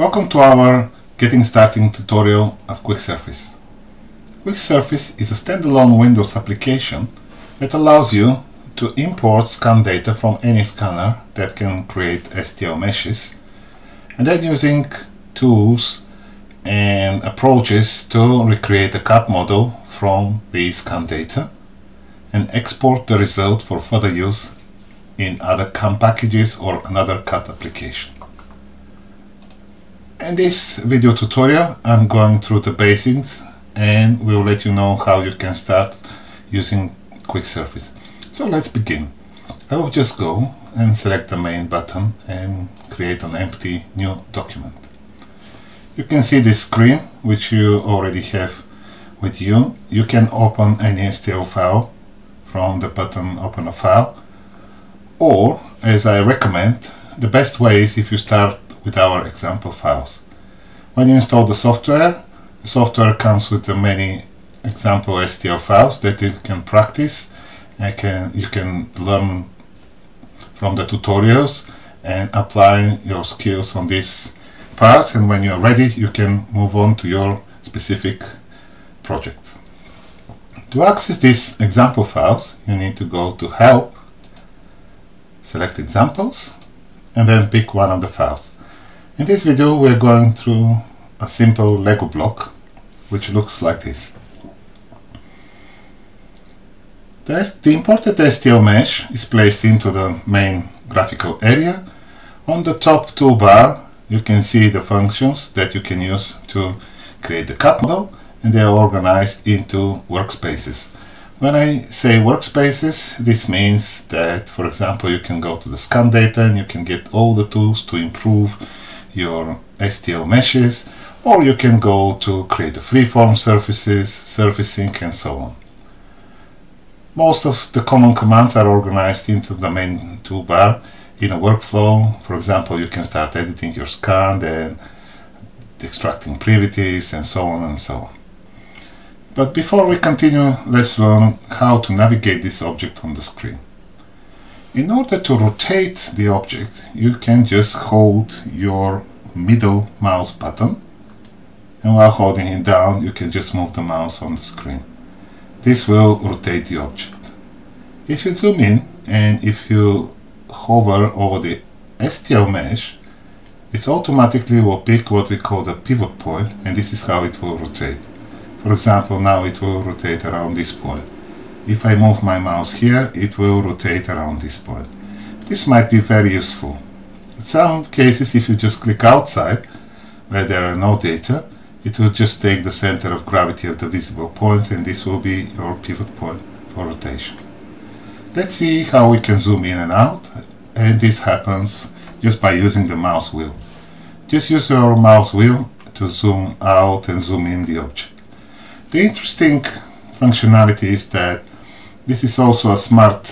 Welcome to our Getting Starting tutorial of Quick Surface. Quick Surface is a standalone Windows application that allows you to import scan data from any scanner that can create STL meshes and then using tools and approaches to recreate a CAD model from the scan data and export the result for further use in other CAM packages or another CAD application. In this video tutorial I'm going through the basics and we will let you know how you can start using Quick Surface. So let's begin. I will just go and select the main button and create an empty new document. You can see this screen which you already have with you. You can open any STL file from the button open a file or as I recommend the best way is if you start with our example files. When you install the software, the software comes with the many example STL files that you can practice and can, you can learn from the tutorials and apply your skills on these parts and when you're ready you can move on to your specific project. To access these example files you need to go to help, select examples and then pick one of the files. In this video we're going through a simple Lego block which looks like this. The, imported STL mesh is placed into the main graphical area. On the top toolbar you can see the functions that you can use to create the CAD model and they are organized into workspaces. When I say workspaces, this means that, for example, you can go to the scan data and you can get all the tools to improve your STL meshes or you can go to create freeform surfaces, surfacing and so on. Most of the common commands are organized into the main toolbar in a workflow. For example, you can start editing your scan, then extracting primitives and so on and so on. But before we continue, let's learn how to navigate this object on the screen. In order to rotate the object, you can just hold your middle mouse button and while holding it down you can just move the mouse on the screen. This will rotate the object. If you zoom in and if you hover over the STL mesh, it automatically will pick what we call the pivot point and this is how it will rotate. For example, now it will rotate around this point. If I move my mouse here, it will rotate around this point. This might be very useful. In some cases, if you just click outside, where there are no data, it will just take the center of gravity of the visible points and this will be your pivot point for rotation. Let's see how we can zoom in and out and this happens just by using the mouse wheel. Just use your mouse wheel to zoom out and zoom in the object. The interesting functionality is that this is also a smart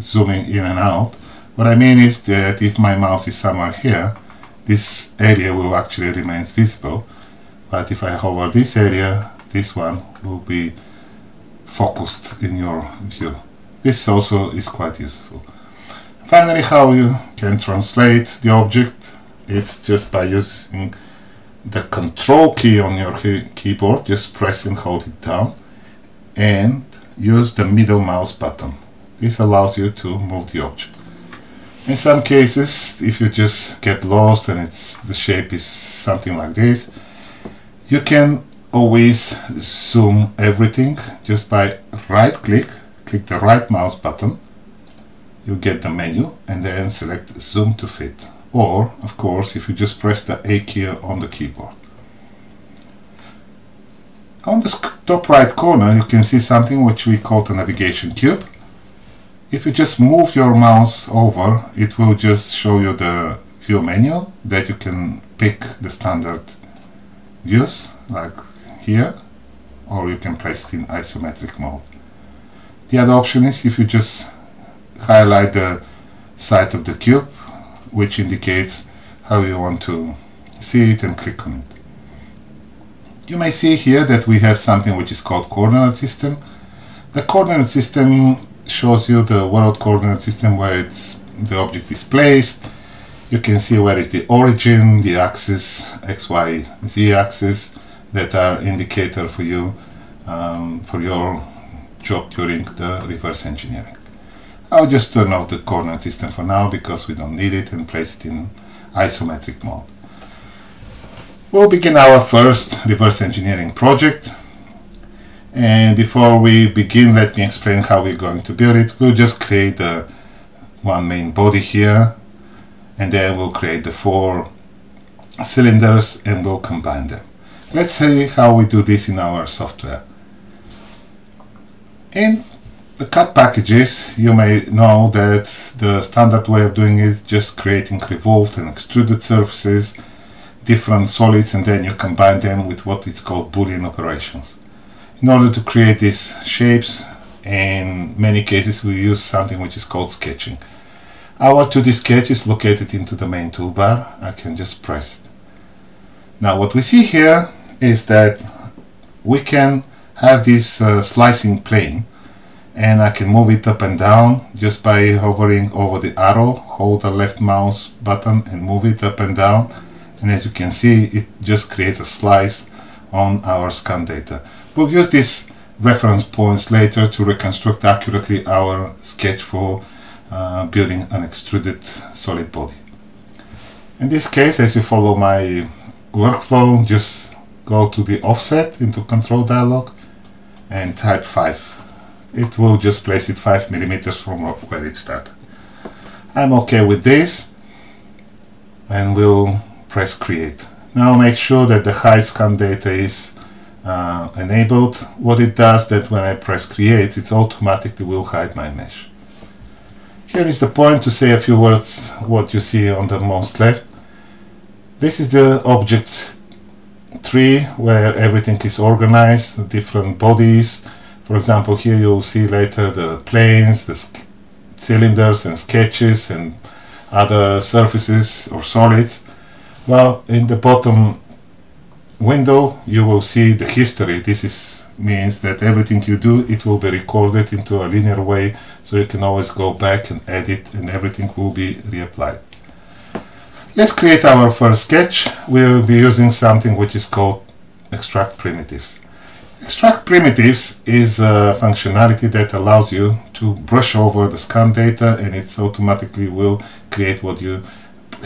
zooming in and out. What I mean is that if my mouse is somewhere here, this area will actually remain visible. But if I hover this area this one will be focused in your view. This also is quite useful. Finally how you can translate the object it's just by using the control key on your key keyboard just press and hold it down. And use the middle mouse button this allows you to move the object in some cases if you just get lost and it's the shape is something like this you can always zoom everything just by right click, click the right mouse button, you get the menu and then select zoom to fit. Or, of course, if you just press the A key on the keyboard. On the top right corner you can see something which we call the navigation cube. If you just move your mouse over, it will just show you the view menu that you can pick the standard views like here or you can place it in isometric mode. The other option is if you just highlight the side of the cube which indicates how you want to see it and click on it. You may see here that we have something which is called coordinate system. The coordinate system shows you the world coordinate system where it's, the object is placed you can see where is the origin, the axis, x, y, z axis that are indicator for you um, for your job during the reverse engineering. I'll just turn off the coordinate system for now because we don't need it and place it in isometric mode. We'll begin our first reverse engineering project and before we begin let me explain how we're going to build it. We'll just create the one main body here and then we'll create the four cylinders and we'll combine them. Let's see how we do this in our software. In the CAD packages, you may know that the standard way of doing it is just creating revolved and extruded surfaces, different solids, and then you combine them with what is called Boolean operations. In order to create these shapes, in many cases we use something which is called sketching. Our 2D sketch is located into the main toolbar. I can just press it. Now what we see here is that we can have this uh, slicing plane and I can move it up and down just by hovering over the arrow hold the left mouse button and move it up and down and as you can see it just creates a slice on our scan data. We'll use these reference points later to reconstruct accurately our sketch for uh, building an extruded solid body. In this case as you follow my workflow just go to the offset into control dialog and type 5 it will just place it 5 millimeters from where it started. I'm okay with this and we'll press create. Now make sure that the hide scan data is uh, enabled. What it does that when I press create it automatically will hide my mesh. Here is the point to say a few words what you see on the most left. This is the object tree where everything is organized, the different bodies, for example, here you'll see later the planes, the cylinders and sketches and other surfaces or solids. Well, in the bottom window you will see the history. This is means that everything you do it will be recorded into a linear way so you can always go back and edit and everything will be reapplied. Let's create our first sketch. We'll be using something which is called extract primitives. Extract primitives is a functionality that allows you to brush over the scan data and it automatically will create what you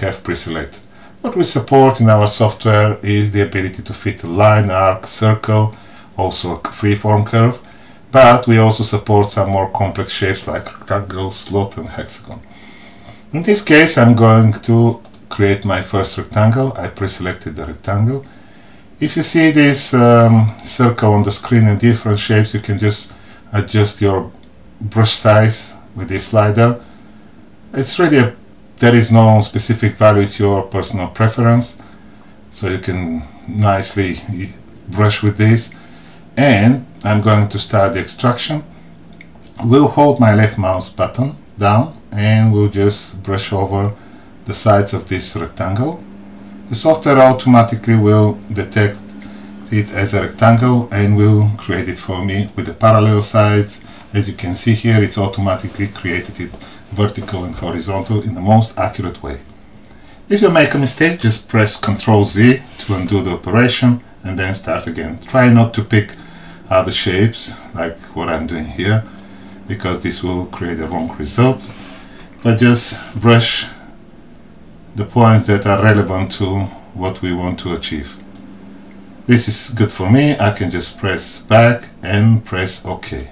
have pre-selected. What we support in our software is the ability to fit a line, arc, circle, also a freeform curve, but we also support some more complex shapes like rectangle, slot and hexagon. In this case I'm going to create my first rectangle. I pre-selected the rectangle if you see this um, circle on the screen in different shapes, you can just adjust your brush size with this slider. It's really a, there is no specific value, it's your personal preference. So you can nicely brush with this. And I'm going to start the extraction. We'll hold my left mouse button down and we'll just brush over the sides of this rectangle the software automatically will detect it as a rectangle and will create it for me with the parallel sides. As you can see here, it's automatically created it vertical and horizontal in the most accurate way. If you make a mistake, just press Ctrl Z to undo the operation and then start again. Try not to pick other shapes like what I'm doing here because this will create the wrong results. But just brush the points that are relevant to what we want to achieve. This is good for me. I can just press back and press OK.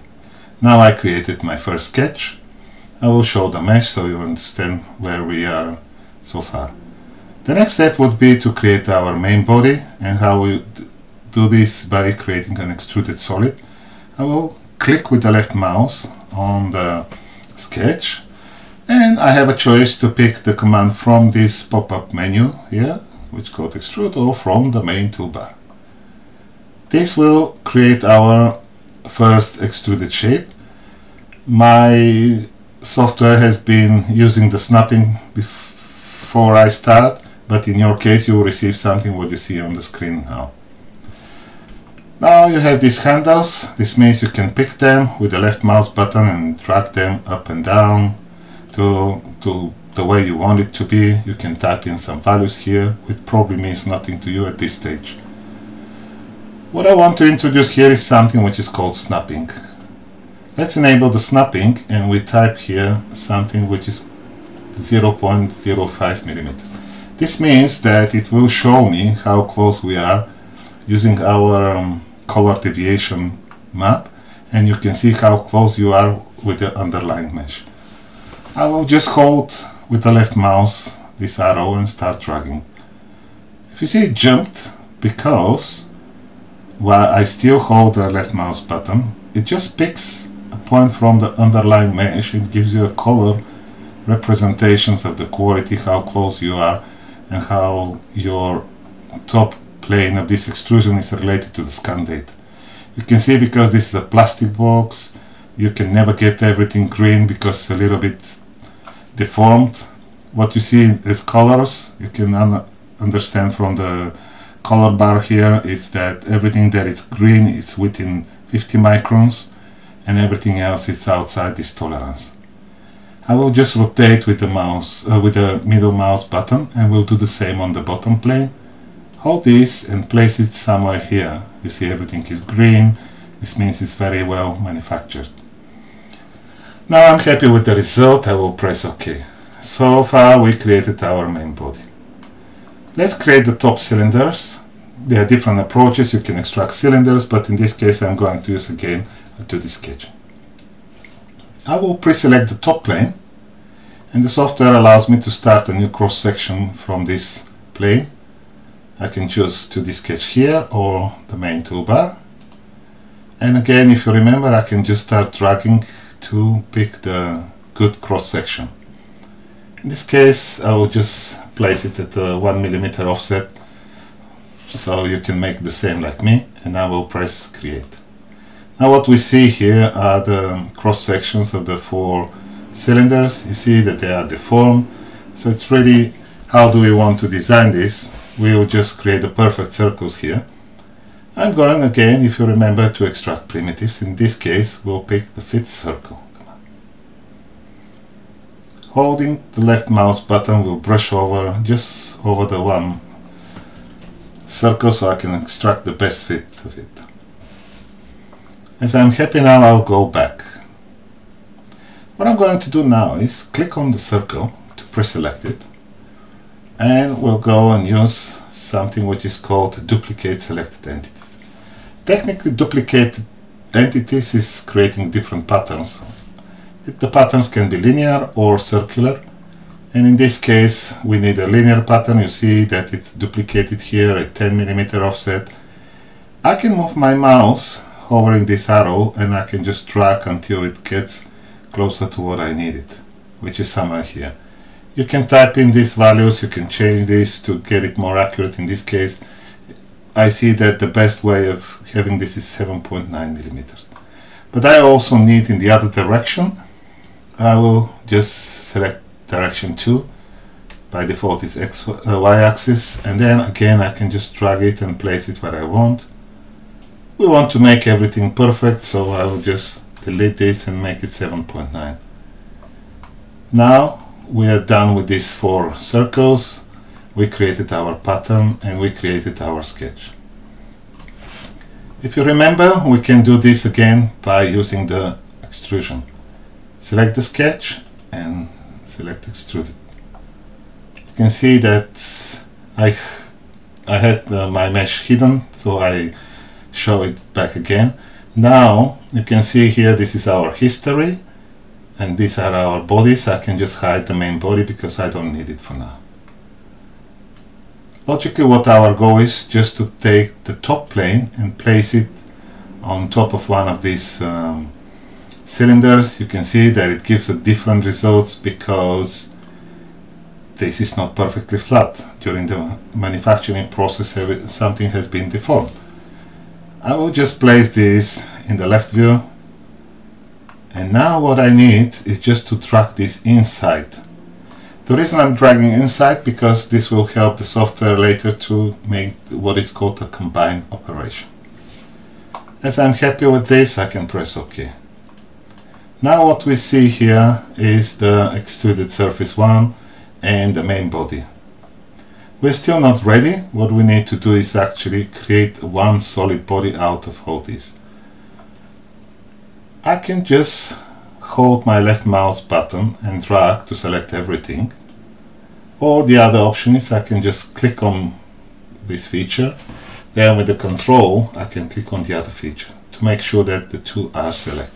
Now I created my first sketch. I will show the mesh so you understand where we are so far. The next step would be to create our main body and how we do this by creating an extruded solid. I will click with the left mouse on the sketch and I have a choice to pick the command from this pop-up menu here which called extrude or from the main toolbar. This will create our first extruded shape. My software has been using the snapping before I start but in your case you will receive something what you see on the screen now. Now you have these handles, this means you can pick them with the left mouse button and drag them up and down to, to the way you want it to be. You can type in some values here, which probably means nothing to you at this stage. What I want to introduce here is something which is called snapping. Let's enable the snapping and we type here something which is 0.05 millimeter. This means that it will show me how close we are using our um, color deviation map and you can see how close you are with the underlying mesh. I will just hold with the left mouse this arrow and start dragging. If you see it jumped because while I still hold the left mouse button it just picks point from the underlying mesh it gives you a color representations of the quality, how close you are and how your top plane of this extrusion is related to the scan data. You can see because this is a plastic box, you can never get everything green because it's a little bit deformed. What you see is colors, you can un understand from the color bar here, is that everything that is green is within 50 microns and everything else is outside this tolerance. I will just rotate with the mouse, uh, with the middle mouse button and we'll do the same on the bottom plane. Hold this and place it somewhere here. You see everything is green, this means it's very well manufactured. Now I'm happy with the result, I will press OK. So far we created our main body. Let's create the top cylinders. There are different approaches, you can extract cylinders, but in this case I'm going to use again a 2D sketch. I will pre-select the top plane and the software allows me to start a new cross section from this plane. I can choose 2D sketch here or the main toolbar and again if you remember I can just start dragging to pick the good cross section. In this case I will just place it at a 1 millimeter offset so you can make the same like me and I will press create. Now what we see here are the cross sections of the four cylinders. You see that they are deformed. So it's really how do we want to design this. We will just create the perfect circles here. I'm going again, if you remember, to extract primitives. In this case, we'll pick the fifth circle. Holding the left mouse button we'll brush over just over the one circle so I can extract the best fit of it. As I'm happy now, I'll go back. What I'm going to do now is click on the circle to pre-select it and we'll go and use something which is called duplicate selected entities. Technically duplicate entities is creating different patterns. The patterns can be linear or circular and in this case we need a linear pattern. You see that it's duplicated here at 10 millimeter offset. I can move my mouse hovering this arrow and I can just drag until it gets closer to what I need it, which is somewhere here. You can type in these values, you can change this to get it more accurate. In this case, I see that the best way of having this is 7.9 millimeters. But I also need in the other direction, I will just select direction 2 by default it's x uh, y axis and then again I can just drag it and place it where I want we want to make everything perfect so I will just delete this and make it 7.9 now we are done with these four circles. We created our pattern and we created our sketch. If you remember we can do this again by using the extrusion. Select the sketch and select extruded you can see that I I had uh, my mesh hidden so I show it back again. Now you can see here this is our history and these are our bodies. I can just hide the main body because I don't need it for now. Logically what our goal is just to take the top plane and place it on top of one of these um, cylinders. You can see that it gives a different results because this is not perfectly flat. During the manufacturing process something has been deformed. I will just place this in the left view and now what I need is just to drag this inside. The reason I'm dragging inside because this will help the software later to make what is called a combined operation. As I'm happy with this I can press OK. Now what we see here is the extruded surface 1 and the main body. We're still not ready. What we need to do is actually create one solid body out of all these. I can just hold my left mouse button and drag to select everything. Or the other option is I can just click on this feature. Then with the control, I can click on the other feature to make sure that the two are selected.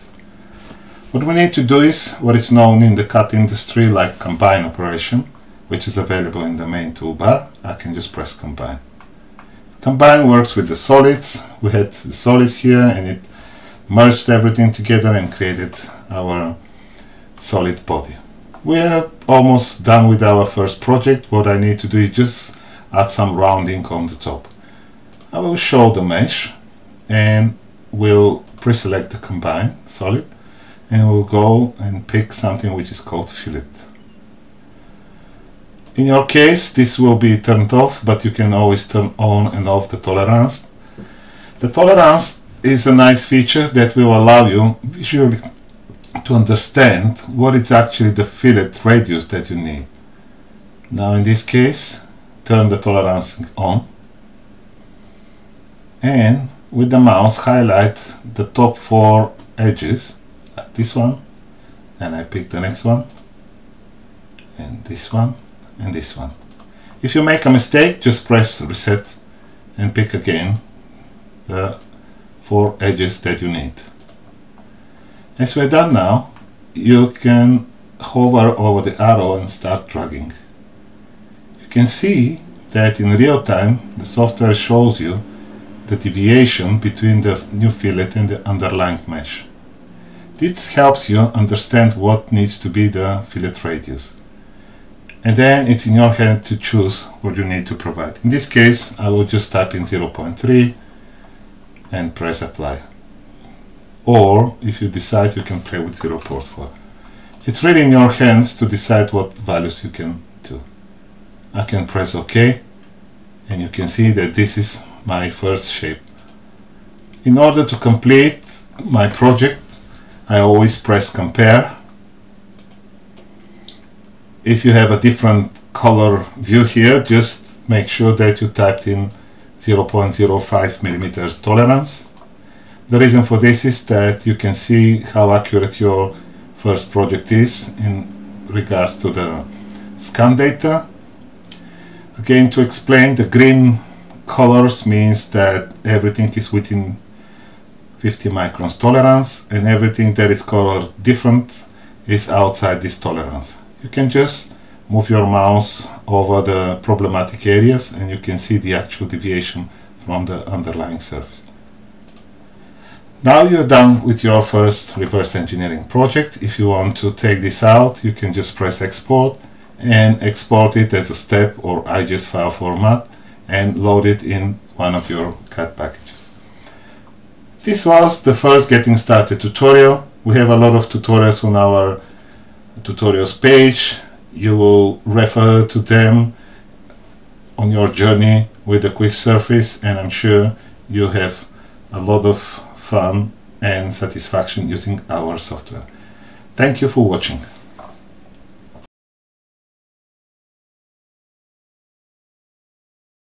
What we need to do is what is known in the CAD industry like combine operation which is available in the main toolbar. I can just press combine. Combine works with the solids. We had the solids here and it merged everything together and created our solid body. We're almost done with our first project. What I need to do is just add some rounding on the top. I will show the mesh and we'll pre-select the combine solid and we'll go and pick something which is called fillet. In your case, this will be turned off, but you can always turn on and off the tolerance. The tolerance is a nice feature that will allow you visually to understand what is actually the fillet radius that you need. Now in this case, turn the tolerance on and with the mouse highlight the top four edges like this one then I pick the next one and this one and this one. If you make a mistake, just press reset and pick again the four edges that you need. As we're done now, you can hover over the arrow and start dragging. You can see that in real time the software shows you the deviation between the new fillet and the underlying mesh. This helps you understand what needs to be the fillet radius and then it's in your hand to choose what you need to provide. In this case, I will just type in 0.3 and press apply. Or if you decide you can play with 0.4. It's really in your hands to decide what values you can do. I can press OK and you can see that this is my first shape. In order to complete my project, I always press compare if you have a different color view here just make sure that you typed in 0.05 millimeters tolerance. The reason for this is that you can see how accurate your first project is in regards to the scan data. Again to explain the green colors means that everything is within 50 microns tolerance and everything that is colored different is outside this tolerance you can just move your mouse over the problematic areas and you can see the actual deviation from the underlying surface. Now you're done with your first reverse engineering project. If you want to take this out, you can just press export and export it as a step or IGS file format and load it in one of your CAD packages. This was the first getting started tutorial. We have a lot of tutorials on our tutorials page. You will refer to them on your journey with the quick surface and I'm sure you have a lot of fun and satisfaction using our software. Thank you for watching.